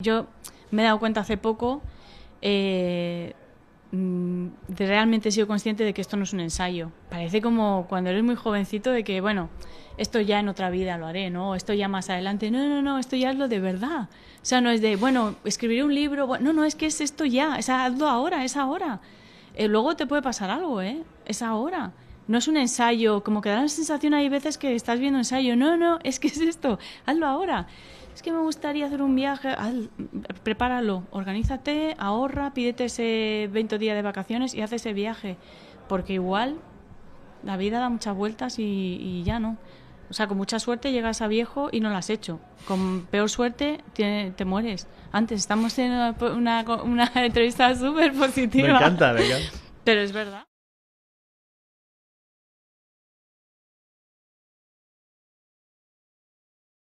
Yo me he dado cuenta hace poco eh, mm, realmente he sido consciente de que esto no es un ensayo. Parece como cuando eres muy jovencito de que, bueno, esto ya en otra vida lo haré, ¿no? Esto ya más adelante. No, no, no, esto ya es lo de verdad. O sea, no es de, bueno, escribiré un libro. no, no, es que es esto ya. Es hazlo ahora, es ahora. Eh, luego te puede pasar algo, ¿eh? Es ahora. No es un ensayo, como que da la sensación hay veces que estás viendo ensayo. No, no, es que es esto. Hazlo ahora es que me gustaría hacer un viaje, prepáralo, organízate, ahorra, pídete ese 20 días de vacaciones y haz ese viaje, porque igual la vida da muchas vueltas y, ya no. O sea, con mucha suerte llegas a viejo y no lo has hecho. Con peor suerte te, mueres. Antes estamos en una, una, una entrevista súper positiva. Me encanta, me encanta. Pero es verdad.